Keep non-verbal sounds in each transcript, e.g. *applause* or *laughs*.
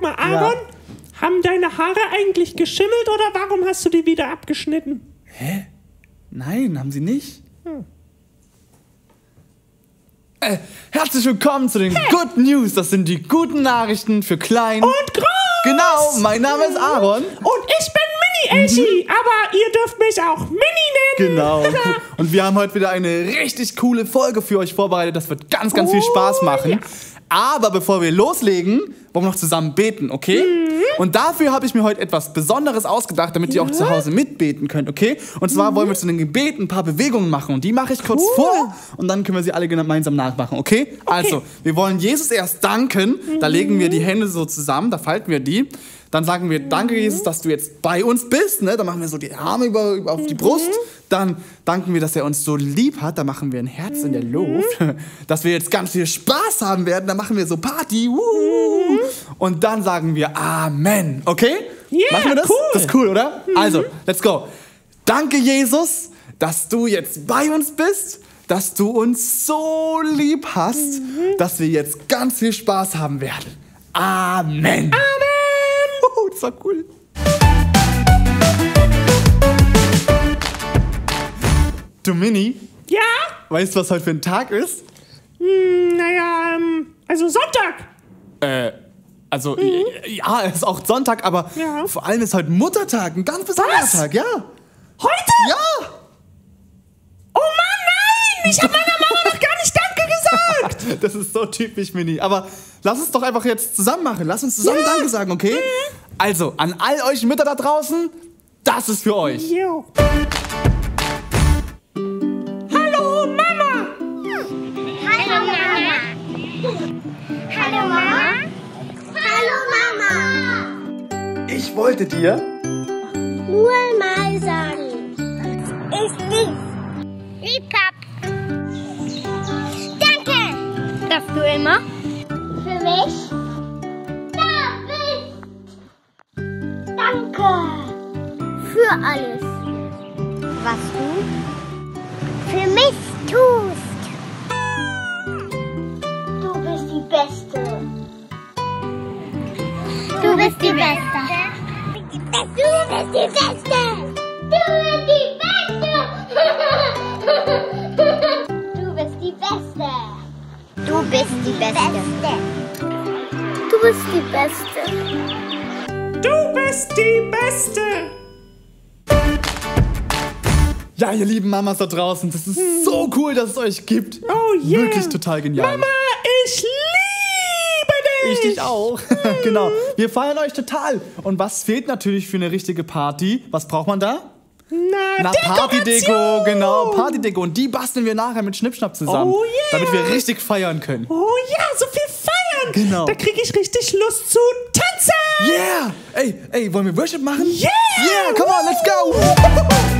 sag mal, Aaron, haben deine Haare eigentlich geschimmelt oder warum hast du die wieder abgeschnitten? Nein, haben sie nicht. Äh, herzlich willkommen zu den Good News. Das sind die guten Nachrichten für klein. Und groß! Genau, mein Name ist Aaron. Und ich bin Mini-Elsie, aber ihr dürft mich auch Mini nennen. Genau. *laughs* Und wir haben heute wieder eine richtig coole Folge für euch vorbereitet. Das wird ganz, ganz viel Spaß machen. Aber bevor wir loslegen, wollen wir noch zusammen beten, okay? Und dafür habe ich mir heute etwas Besonderes ausgedacht, damit ihr auch zu Hause mitbeten könnt, okay? Und zwar wollen wir zu den Gebeten ein paar Bewegungen machen. Und die mache ich kurz vor und dann können wir sie alle gemeinsam nachmachen, okay? Also, wir wollen Jesus erst danken. Da legen wir die Hände so zusammen, da falten wir die. Dann sagen wir, danke Jesus, dass du jetzt bei uns bist. Ne? Dann machen wir so die Arme über, über auf die Brust. Dann danken wir, dass er uns so lieb hat. Da machen wir ein Herz in der Luft. *laughs* Dass wir jetzt ganz viel Spaß haben werden. Dann machen wir so Party. Wuhu. Und dann sagen wir Amen. Okay? Yeah, machen wir das? cool. Das ist cool, oder? Also, let's go. Danke, Jesus, dass du jetzt bei uns bist. Dass du uns so lieb hast, dass wir jetzt ganz viel Spaß haben werden. Amen. Amen. *laughs* Das war cool. Du Mini, Ja? weißt du, was heute für ein Tag ist? Hm, naja, ähm, also Sonntag. Äh, also, ja, es ist auch Sonntag, aber Mhm. Ja. vor allem ist heute Muttertag, ein ganz besonderer Was? Tag, ja. Heute? Ja! Oh Mann, nein! Ich habe meiner Mama noch gar nicht Danke gesagt. *laughs* Das ist so typisch Mini. Aber lass uns doch einfach jetzt zusammen machen. Lass uns zusammen Ja. Mhm. Danke sagen, okay? Also, an all euch Mütter da draußen, das ist für euch. Jo. Ich wollte dir Nur mal sagen. Ich lieb. Lieb, Pap. Danke. Darfst du immer? Für mich? Da bist. Danke. Für alles. Was du für mich tust. Du bist die Beste. Du bist die Beste. Du bist die Beste. Du bist die Beste. Du bist die Beste. Du bist die Beste. Du bist die Beste. Du bist die Beste. Ja, ihr lieben Mamas da draußen, das ist so cool, dass es euch gibt. Oh yeah. Wirklich total genial. Mama, ich liebe dich. Ich dich auch. *laughs* genau. Wir feiern euch total. Und was fehlt natürlich für eine richtige Party? Was braucht man da? Na, Na. Partydeko, genau, Partydeko. Und die basteln wir nachher mit Schnippschnapp zusammen. Oh yeah. Damit wir richtig feiern können. Oh ja, so viel feiern. Genau. Da kriege ich richtig Lust zu tanzen. Yeah! Ey, ey, wollen wir Worship machen? Yeah! Yeah, come on, let's go! *laughs*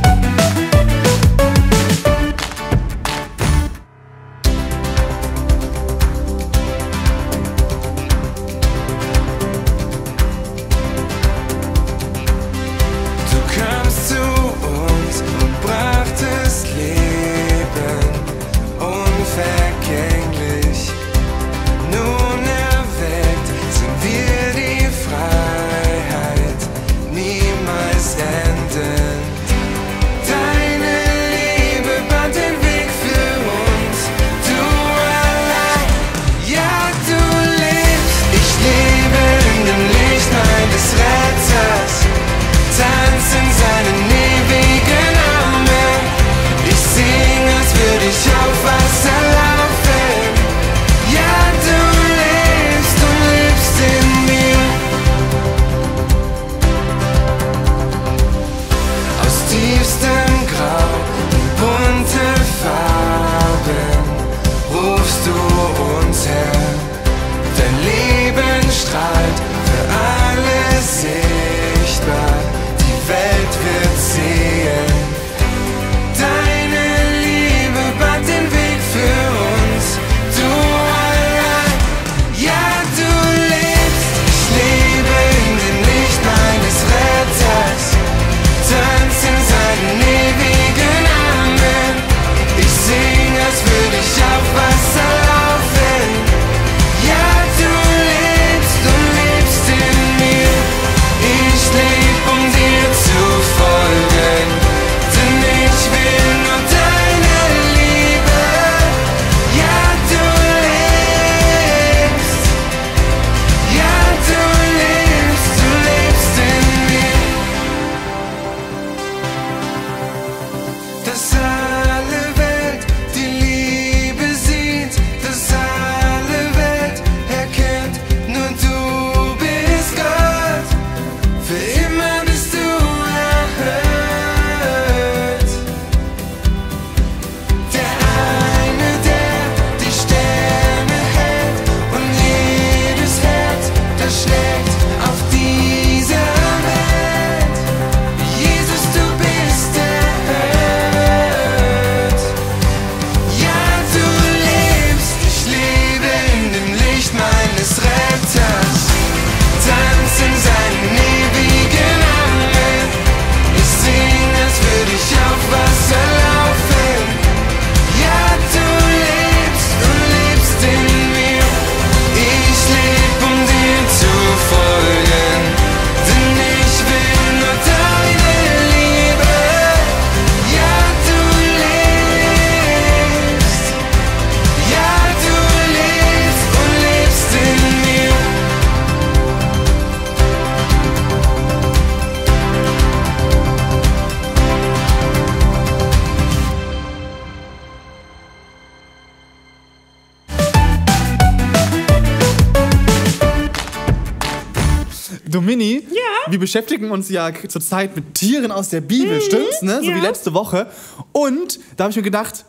beschäftigen uns ja zurzeit mit Tieren aus der Bibel, stimmt's, ne? So ja. wie letzte Woche. Und da habe ich mir gedacht,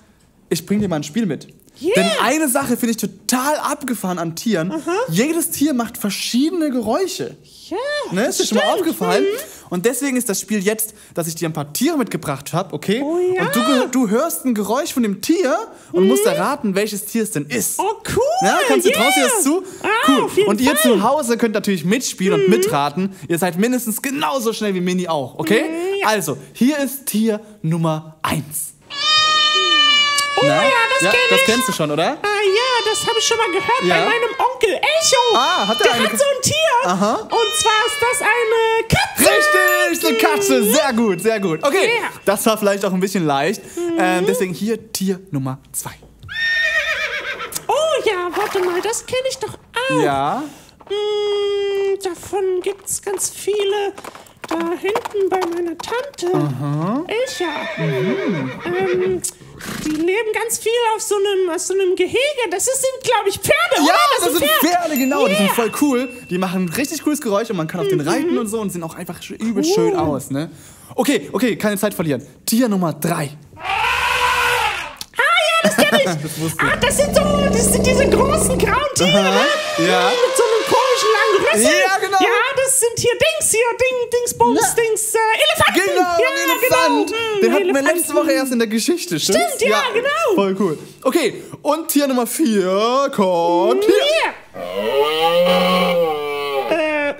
ich bring dir mal ein Spiel mit. Yeah. Denn eine Sache finde ich total abgefahren an Tieren. Jedes Tier macht verschiedene Geräusche. Ja, Ne? Ist dir schon mal aufgefallen? Mhm. Und deswegen ist das Spiel jetzt, dass ich dir ein paar Tiere mitgebracht habe, okay? Oh ja. Und du, du hörst ein Geräusch von dem Tier und musst erraten, welches Tier es denn ist. Oh, cool. Ja, kannst du yeah. dir das zu? Ah, cool. und ihr Fall. Mhm. zu Hause könnt natürlich mitspielen und mitraten. Ihr seid mindestens genauso schnell wie Mini auch, okay? Ja. Also, hier ist Tier Nummer 1. Oh ja, das kenn das kennst du schon, oder? Ah ja, das habe ich schon mal gehört Ja? bei meinem Onkel Echo. Ah, hat er der eine- hat so ein Tier. Aha. Und zwar ist das eine Katze. Richtig, eine Katze. Sehr gut, sehr gut. Okay, Ja. das war vielleicht auch ein bisschen leicht. Ähm, deswegen hier Tier Nummer 2. Oh ja, warte mal, das kenne ich doch auch. Ja. Mm, davon gibt's ganz viele da hinten bei meiner Tante. Aha. Elcha. Ähm, die leben ganz viel auf so einem, auf so einem Gehege. Das ist- sind, glaube ich, Pferde, Ja, oder? das sind Pferde, genau. Die sind Yeah. voll cool. Die machen ein richtig cooles Geräusch und man kann auf den reiten und so und sehen auch einfach übel schön aus, ne? Okay, okay, keine Zeit verlieren. Tier Nummer 3. Das kenne ich. *laughs* Das Ah, das sind so, das sind diese großen grauen Tiere, ne? ja. Mit so einem komischen langen Rüssel. Ja, genau. Ja, das sind hier Dings, hier, Ding, Dingsbums, Na. Dings, äh, Elefanten. Genau, ja, ein Elefant. Genau. Den hatten wir Elefanten. letzte Woche erst in der Geschichte, stimmt's? Stimmt, ja, genau. Voll cool. Okay, und Tier Nummer 4 kommt hier. Hier. Äh,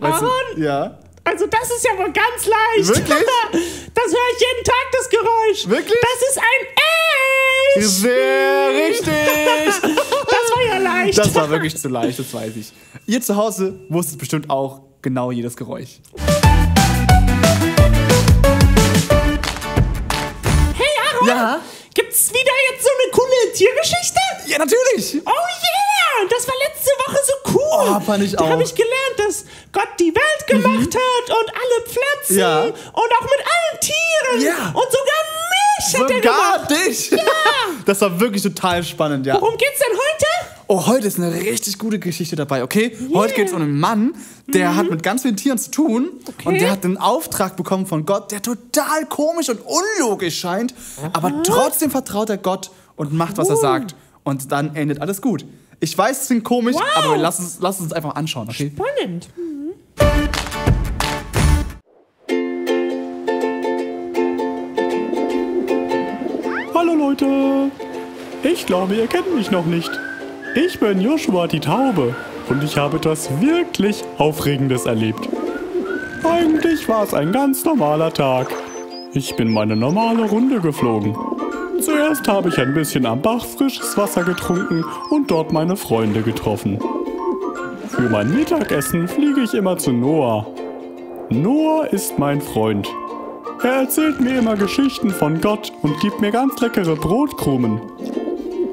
Weißt du- Ahorn? Ja. Also das ist ja wohl ganz leicht. Wirklich? *laughs* Das höre ich jeden Tag, das Geräusch. Wirklich? Das ist ein. Sehr richtig. *laughs* Das war ja leicht. Das war wirklich zu leicht, das weiß ich. Ihr zu Hause wusstet bestimmt auch genau jedes Geräusch. hey, Aaron. Ja? Gibt's wieder jetzt so eine coole Tiergeschichte? Ja, natürlich. Oh yeah! Das war letzte Woche so cool. Oh, fand ich da auch. Mhm. habe ich gelernt, dass Gott die Welt gemacht hat und alle Pflanzen Ja. und auch mit allen Tieren. Ja. Und sogar mich er Sogar dich. *laughs* Das war wirklich total spannend, ja. Worum geht's denn heute? Oh, heute ist eine richtig gute Geschichte dabei, okay? Heute geht es um einen Mann, der hat mit ganz vielen Tieren zu tun und der hat einen Auftrag bekommen von Gott, der total komisch und unlogisch scheint, aber trotzdem vertraut er Gott und macht, was er sagt. Und dann endet alles gut. Ich weiß, es klingt komisch, Wow. aber lass uns, lass uns einfach anschauen, okay? Spannend. Hallo Leute! Ich glaube, ihr kennt mich noch nicht. Ich bin Joshua die Taube und ich habe etwas wirklich Aufregendes erlebt. Eigentlich war es ein ganz normaler Tag. Ich bin meine normale Runde geflogen. Zuerst habe ich ein bisschen am Bach frisches Wasser getrunken und dort meine Freunde getroffen. Für mein Mittagessen fliege ich immer zu Noah. Noah ist mein Freund. Er erzählt mir immer Geschichten von Gott und gibt mir ganz leckere Brotkrumen.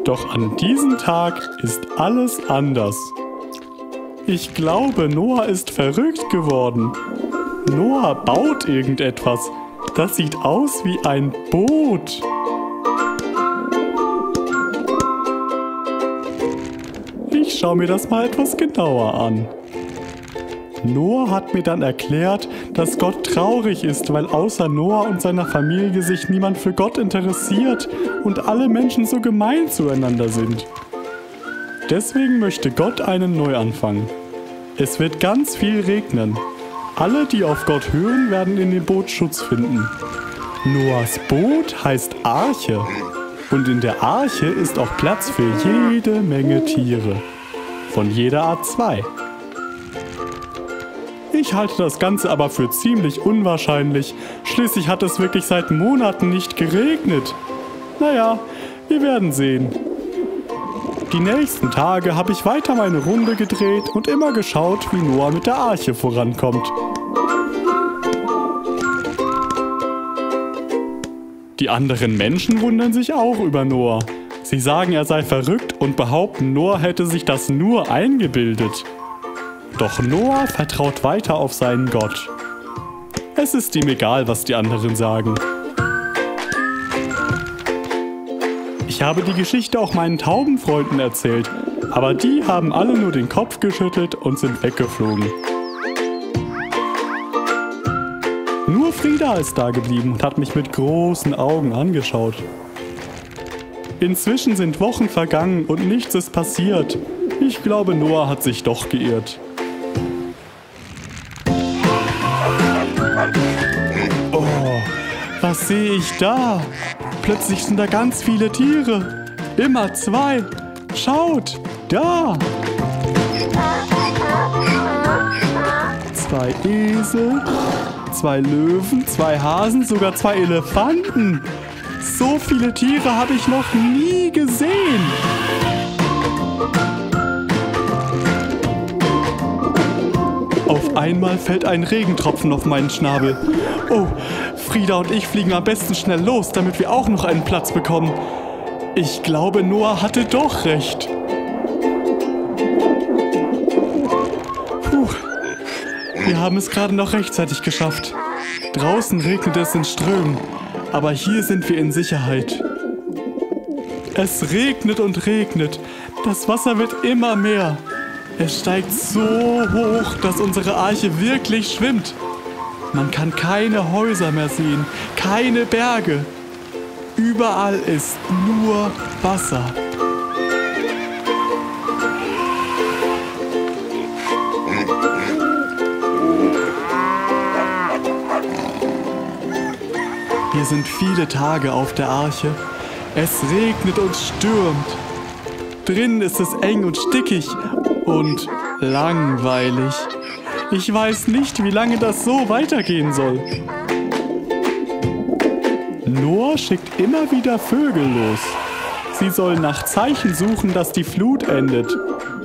Doch an diesem Tag ist alles anders. Ich glaube, Noah ist verrückt geworden. Noah baut irgendetwas. Das sieht aus wie ein Boot. Ich schaue mir das mal etwas genauer an. Noah hat mir dann erklärt, dass Gott traurig ist, weil außer Noah und seiner Familie sich niemand für Gott interessiert und alle Menschen so gemein zueinander sind. Deswegen möchte Gott einen Neuanfang. Es wird ganz viel regnen. Alle, die auf Gott hören, werden in dem Boot Schutz finden. Noahs Boot heißt Arche. Und in der Arche ist auch Platz für jede Menge Tiere. Von jeder Art zwei. Ich halte das Ganze aber für ziemlich unwahrscheinlich. Schließlich hat es wirklich seit Monaten nicht geregnet. Naja, wir werden sehen. Die nächsten Tage habe ich weiter meine Runde gedreht und immer geschaut, wie Noah mit der Arche vorankommt. Die anderen Menschen wundern sich auch über Noah. Sie sagen, er sei verrückt und behaupten, Noah hätte sich das nur eingebildet. Doch Noah vertraut weiter auf seinen Gott. Es ist ihm egal, was die anderen sagen. Ich habe die Geschichte auch meinen Taubenfreunden erzählt, aber die haben alle nur den Kopf geschüttelt und sind weggeflogen. Nur Frieda ist da geblieben und hat mich mit großen Augen angeschaut. Inzwischen sind Wochen vergangen und nichts ist passiert. Ich glaube, Noah hat sich doch geirrt. Sehe ich da? Plötzlich sind da ganz viele Tiere. Immer zwei. Schaut, da. Zwei Esel, zwei Löwen, zwei Hasen, sogar zwei Elefanten. So viele Tiere habe ich noch nie gesehen. Auf einmal fällt ein Regentropfen auf meinen Schnabel. Oh, Frieda und ich fliegen am besten schnell los, damit wir auch noch einen Platz bekommen. Ich glaube, Noah hatte doch recht. Puh, wir haben es gerade noch rechtzeitig geschafft. Draußen regnet es in Strömen, aber hier sind wir in Sicherheit. Es regnet und regnet. Das Wasser wird immer mehr. Es steigt so hoch, dass unsere Arche wirklich schwimmt. Man kann keine Häuser mehr sehen, keine Berge. Überall ist nur Wasser. Wir sind viele Tage auf der Arche. Es regnet und stürmt. Drinnen ist es eng und stickig und langweilig. Ich weiß nicht, wie lange das so weitergehen soll. Noah schickt immer wieder Vögel los. Sie sollen nach Zeichen suchen, dass die Flut endet.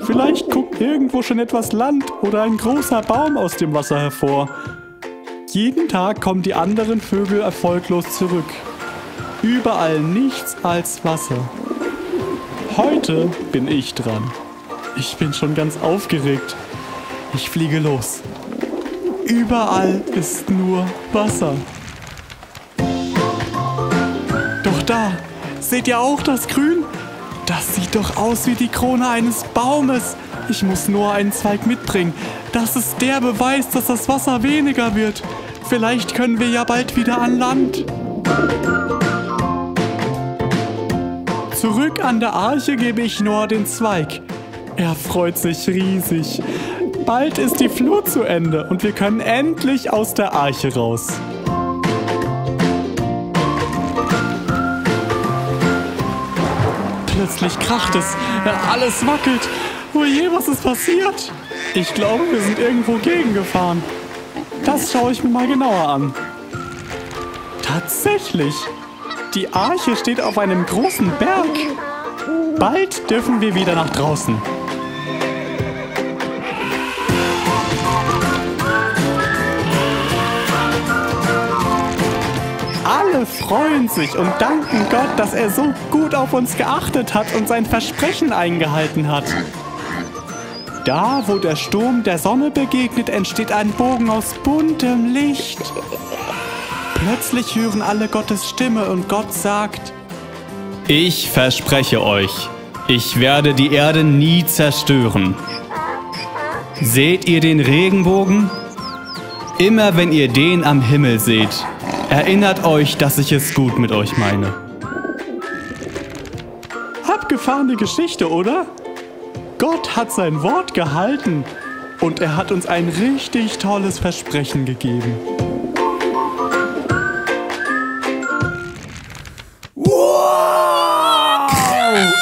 Vielleicht guckt irgendwo schon etwas Land oder ein großer Baum aus dem Wasser hervor. Jeden Tag kommen die anderen Vögel erfolglos zurück. Überall nichts als Wasser. Heute bin ich dran. Ich bin schon ganz aufgeregt. Ich fliege los. Überall ist nur Wasser. Doch da, seht ihr auch das Grün? Das sieht doch aus wie die Krone eines Baumes. Ich muss nur einen Zweig mitbringen. Das ist der Beweis, dass das Wasser weniger wird. Vielleicht können wir ja bald wieder an Land. Zurück an der Arche gebe ich Noah den Zweig. Er freut sich riesig. Bald ist die Flut zu Ende und wir können endlich aus der Arche raus. Plötzlich kracht es. Alles wackelt. Oh je, was ist passiert? Ich glaube, wir sind irgendwo gegengefahren. Das schaue ich mir mal genauer an. Tatsächlich. Die Arche steht auf einem großen Berg. Bald dürfen wir wieder nach draußen. Alle freuen sich und danken Gott, dass er so gut auf uns geachtet hat und sein Versprechen eingehalten hat. Da, wo der Sturm der Sonne begegnet, entsteht ein Bogen aus buntem Licht. Plötzlich hören alle Gottes Stimme und Gott sagt, Ich verspreche euch, ich werde die Erde nie zerstören. Seht ihr den Regenbogen? Immer wenn ihr den am Himmel seht, erinnert euch, dass ich es gut mit euch meine. abgefahrene Geschichte, oder? Gott hat sein Wort gehalten und er hat uns ein richtig tolles Versprechen gegeben.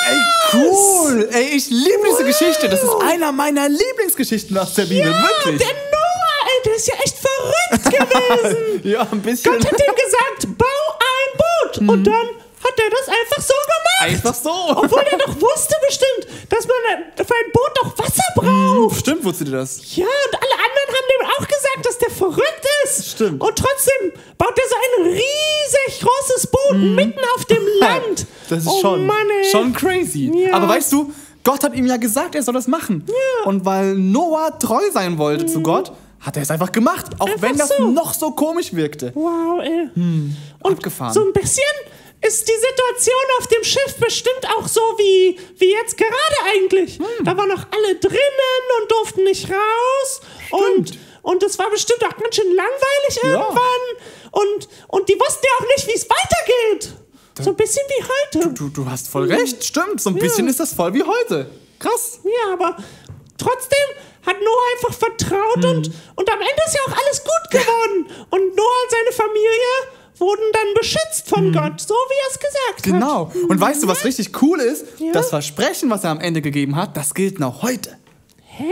Ey, cool. Ey, ich liebe diese Geschichte. Das ist einer meiner Lieblingsgeschichten aus der Bibel. Wirklich. Gewesen. *laughs* Ja, ein bisschen. Gott hat ihm gesagt, bau ein Boot. Und dann hat er das einfach so gemacht. Einfach so. *laughs* Obwohl er doch wusste bestimmt, dass man für ein Boot doch Wasser braucht. Stimmt, wusstet ihr das? Ja, und alle anderen haben dem auch gesagt, dass der verrückt ist. Stimmt. Und trotzdem baut er so ein riesig großes Boot mitten auf dem *laughs* Land. Das ist oh schon, Mann, schon crazy. Ja. Aber weißt du, Gott hat ihm ja gesagt, er soll das machen. Und weil Noah treu sein wollte zu Gott, hat er es einfach gemacht. Auch. Einfach wenn das so. noch so komisch wirkte. Wow, ey. Und Abgefahren. so ein bisschen ist die Situation auf dem Schiff bestimmt auch so wie, wie jetzt gerade eigentlich. Hm. Da waren noch alle drinnen und durften nicht raus. Und und es war bestimmt auch ganz schön langweilig irgendwann. Und, und die wussten ja auch nicht, wie es weitergeht. So ein bisschen wie heute. Du, du hast voll recht, stimmt. So ein bisschen ist das voll wie heute. Krass. Ja, aber trotzdem hat Noah einfach vertraut und, und am Ende ist ja auch alles gut geworden. Und Noah und seine Familie wurden dann beschützt von Gott, so wie er es gesagt hat. Genau. Und weißt du, was richtig cool ist? Ja? Das Versprechen, was er am Ende gegeben hat, das gilt noch heute. Hä?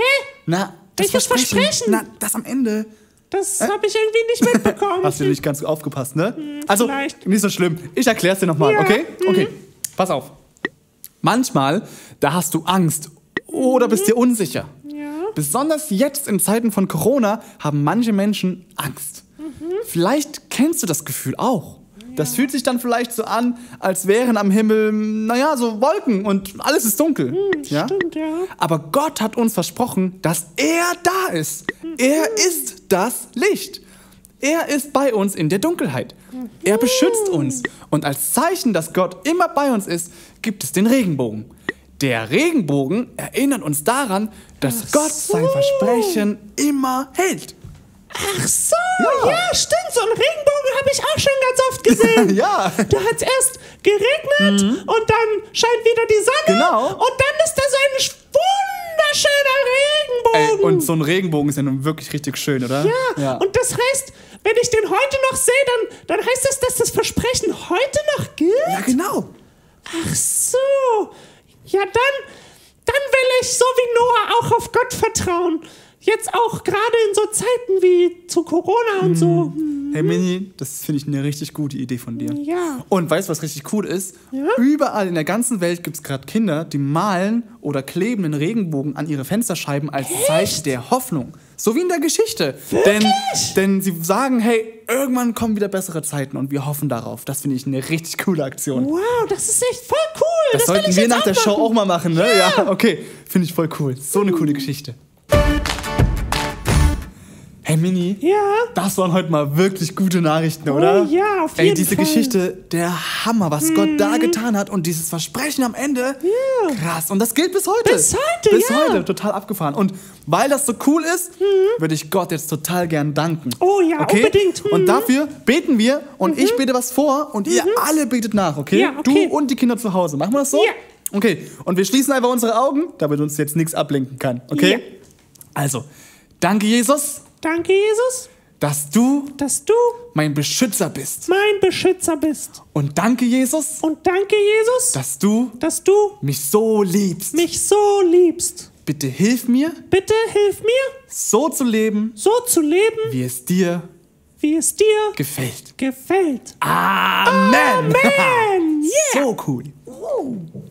Na, das Welches Versprechen? Na, das am Ende. Das habe ich irgendwie nicht mitbekommen. *laughs* Hast du nicht ganz aufgepasst, ne? Also, vielleicht. nicht so schlimm. Ich erklär's dir nochmal, Ja, Mhm. okay? Okay, pass auf. Manchmal, da hast du Angst oder bist dir unsicher. Ja. Besonders jetzt in Zeiten von Corona haben manche Menschen Angst. Mhm. Vielleicht kennst du das Gefühl auch. Das fühlt sich dann vielleicht so an, als wären am Himmel, naja, so Wolken und alles ist dunkel. ja? Hm, stimmt, ja. Aber Gott hat uns versprochen, dass er da ist. Er ist das Licht. Er ist bei uns in der Dunkelheit. Er beschützt uns. Und als Zeichen, dass Gott immer bei uns ist, gibt es den Regenbogen. Der Regenbogen erinnert uns daran, dass Gott sein Versprechen immer hält. Ach so, Ja. ja, stimmt. So einen Regenbogen habe ich auch schon ganz oft *laughs* gesehen. Ja. Da hat es erst geregnet und dann scheint wieder die Sonne. Genau. Und dann ist da so ein wunderschöner Ey, Regenbogen. und so ein Regenbogen ist ja nun wirklich richtig schön, oder? ja. und das heißt, wenn ich den heute noch sehe, dann, dann heißt das, dass das Versprechen heute noch gilt? ja, genau. Ach so. Ja, dann, dann will ich so wie Noah auch auf Gott vertrauen. Jetzt auch gerade in so Zeiten wie zu Corona und so. Hey Mini, das finde ich eine richtig gute Idee von dir. Ja. Und weißt du, was richtig cool ist? Überall in der ganzen Welt gibt es gerade Kinder, die malen oder kleben einen Regenbogen an ihre Fensterscheiben als Zeichen der Hoffnung. So wie in der Geschichte. Denn, denn sie sagen, hey, irgendwann kommen wieder bessere Zeiten und wir hoffen darauf. Das finde ich eine richtig coole Aktion. Wow, das ist echt voll cool. Das, Das, sollten wir nach der auch Show auch mal machen, ne? Ja, okay. Finde ich voll cool. So eine coole Geschichte. Hey Mini, Ja. das waren heute mal wirklich gute Nachrichten, oder? Oh ja, auf Ey, jeden diese Fall. Mhm. Geschichte, der Hammer, was Gott da getan hat und dieses Versprechen am Ende. Ja. Krass. Und das gilt bis heute. Bis heute, Bis ja. Mhm. heute, total abgefahren. Und weil das so cool ist, würde ich Gott jetzt total gern danken. Oh ja, okay? unbedingt. Mhm. Und dafür beten wir und ich bete was vor und ihr alle betet nach, okay? Ja, okay. Du und die Kinder zu Hause. Machen wir das so? Ja. Okay. Und wir schließen einfach unsere Augen, damit uns jetzt nichts ablenken kann, okay? Ja. Also, danke Jesus, Danke, Jesus, dass du dass du mein Beschützer bist. mein Beschützer bist. Und danke, Jesus, Und danke, Jesus, dass du dass du mich so liebst. mich so liebst. Bitte hilf mir, Bitte hilf mir, so zu leben, so zu leben, wie es dir wie es dir gefällt. gefällt. Amen. Amen. *laughs* Yeah. so cool. Klatscht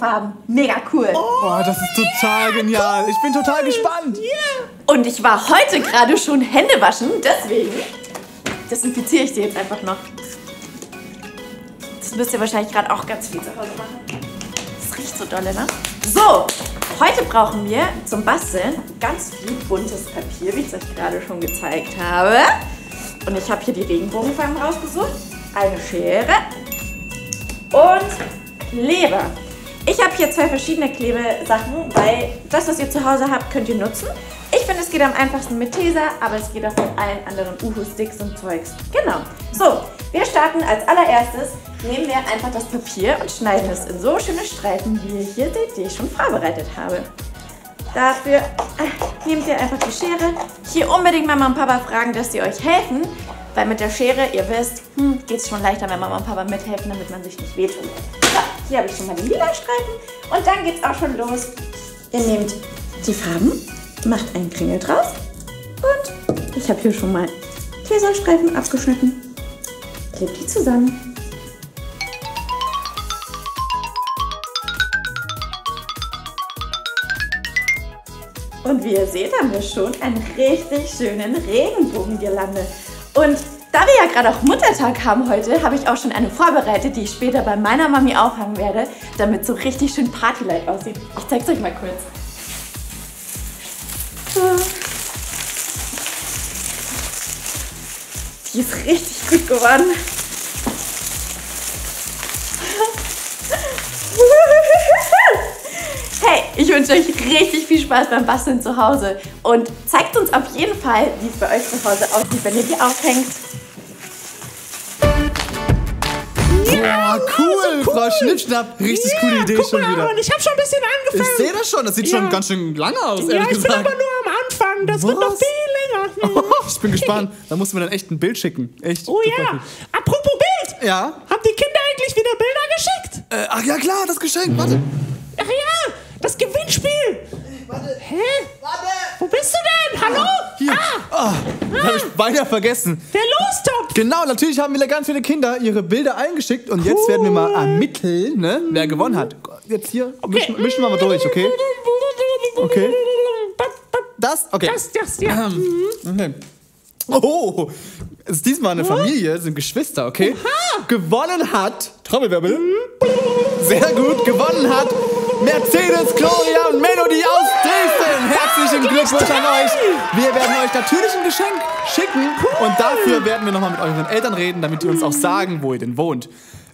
Regenbogenfarben. Mega cool. Boah, das ist total genial. Ich bin total gespannt. Und ich war heute gerade schon Hände waschen, deswegen desinfiziere ich sie jetzt einfach noch. Das müsst ihr wahrscheinlich gerade auch ganz viel zu Hause machen. Das riecht so dolle, ne? So, heute brauchen wir zum Basteln ganz viel buntes Papier, wie ich es euch gerade schon gezeigt habe. Und ich habe hier die Regenbogenfarben rausgesucht. Eine Schere und Kleber. Ich habe hier zwei verschiedene Klebesachen, weil das, was ihr zu Hause habt, könnt ihr nutzen. Ich finde, es geht am einfachsten mit Tesa, aber es geht auch mit allen anderen Uhu-Sticks und Zeugs. Genau. So, wir starten als allererstes, nehmen wir einfach das Papier und schneiden es in so schöne Streifen, wie ihr hier seht, die ich schon vorbereitet habe. Dafür äh, nehmt ihr einfach die Schere. Hier unbedingt Mama und Papa fragen, dass sie euch helfen. Weil mit der Schere, ihr wisst, hm, geht es schon leichter, wenn Mama und Papa mithelfen, damit man sich nicht wehtut. So, hier habe ich schon mal den lila Streifen. Und dann geht es auch schon los. Ihr nehmt die Farben, macht einen Kringel drauf. Und ich habe hier schon mal Tesastreifen abgeschnitten. Klebt die zusammen. Und wie ihr seht, haben wir schon einen richtig schönen Regenbogengirlande. Und da wir ja gerade auch Muttertag haben heute, habe ich auch schon eine vorbereitet, die ich später bei meiner Mami aufhängen werde, damit so richtig schön Partylike aussieht. Ich zeig's euch mal kurz. Die ist richtig gut geworden. Wünsche euch richtig viel Spaß beim Basteln zu Hause und zeigt uns auf jeden Fall, wie es bei euch zu Hause aussieht, wenn ihr die aufhängt. Boah, cool, Frau Schnippschnapp. Richtig coole Idee guck schon mal, wieder. Und ich habe schon ein bisschen Ich angefangen. sehe das schon, das sieht Ja. schon ganz schön lange aus, ja, ich bin aber gesagt. nur am Anfang. Das wird noch Was? viel länger. *laughs* Hm. Ich bin gespannt. Da musst du mir dann echt ein Bild schicken. Echt. Oh ja. cool. Apropos Bild. Ja? Haben die Kinder eigentlich wieder Bilder geschickt? Äh, ach ja, klar, das Geschenk. Warte. Ach ja, das Gewinnspiel. Hä? Wo bist du denn? Hallo? Hier. Ah, das habe ich beinahe vergessen. Der Lostopf. Genau, natürlich haben wieder ganz viele Kinder ihre Bilder eingeschickt und jetzt werden wir mal ermitteln, ne, wer gewonnen hat. Jetzt hier, mischen, mischen wir mal durch, okay? Okay. Das? Okay. Das, das, ja. Okay. Oh, es ist diesmal eine Familie, es sind Geschwister, okay? Gewonnen hat, Trommelwirbel, sehr gut, gewonnen hat Mercedes, Gloria und Melody aus Dresden. Herzlichen Glückwunsch an euch. Wir werden euch natürlich ein Geschenk schicken und dafür werden wir nochmal mit euren Eltern reden, damit die uns auch sagen, wo ihr denn wohnt.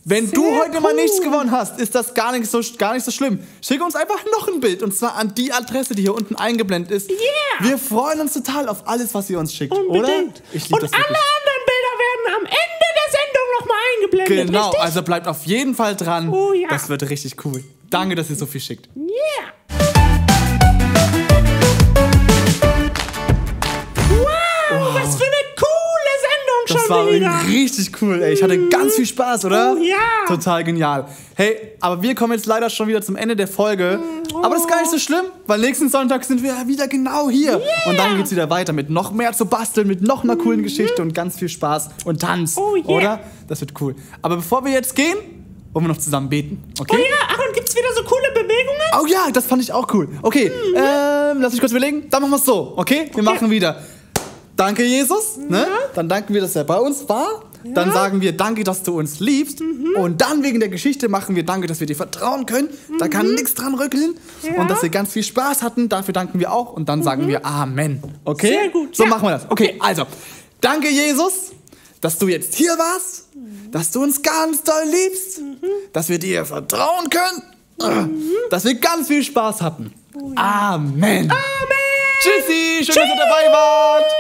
Wenn du heute mal nichts gewonnen hast, ist das gar nicht, so, gar nicht so schlimm. Schick uns einfach noch ein Bild und zwar an die Adresse, die hier unten eingeblendet ist. Yeah. Wir freuen uns total auf alles, was ihr uns schickt, Unbedingt. oder? Ich liebe Und das alle wirklich. anderen Bilder werden am Ende eingeblendet. Genau, richtig? also bleibt auf jeden Fall dran. Oh ja. Das wird richtig cool. Danke, dass ihr so viel schickt. Yeah. Das war wieder. richtig cool, ey. Ich hatte ganz viel Spaß, oder? Oh ja. Total genial. Hey, aber wir kommen jetzt leider schon wieder zum Ende der Folge. Aber das ist gar nicht so schlimm, weil nächsten Sonntag sind wir wieder genau hier. Und dann geht's wieder weiter mit noch mehr zu basteln, mit noch einer coolen Geschichte und ganz viel Spaß und Tanz. Oh yeah. Oder? Das wird cool. Aber bevor wir jetzt gehen, wollen wir noch zusammen beten, okay? Oh ja, ach, und gibt's wieder so coole Bewegungen? Oh ja, das fand ich auch cool. Okay, ähm, lass mich kurz überlegen. Dann machen wir es so, okay? Wir machen wieder. Danke, Jesus. Ne? Dann danken wir, dass er bei uns war. Dann sagen wir Danke, dass du uns liebst. Und dann wegen der Geschichte machen wir Danke, dass wir dir vertrauen können. Da kann nichts dran rütteln. Ja. Und dass wir ganz viel Spaß hatten. Dafür danken wir auch. Und dann sagen wir Amen. Okay? Sehr gut, So ja. machen wir das. Okay, also. Danke, Jesus, dass du jetzt hier warst. Dass du uns ganz doll liebst. Dass wir dir vertrauen können. Dass wir ganz viel Spaß hatten. Amen. Amen. Tschüssi, schön, dass ihr dabei wart.